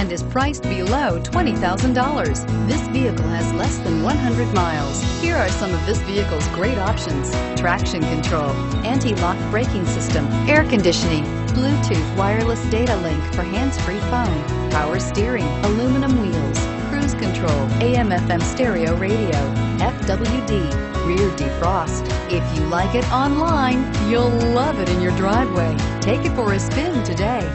and is priced below $20,000. This vehicle has less than 100 miles. Here are some of this vehicle's great options. Traction control, anti-lock braking system, air conditioning, Bluetooth wireless data link for hands-free phone, power steering, aluminum wheels, cruise control, AM FM stereo radio, FWD, rear defrost. If you like it online, you'll love it in your driveway. Take it for a spin today.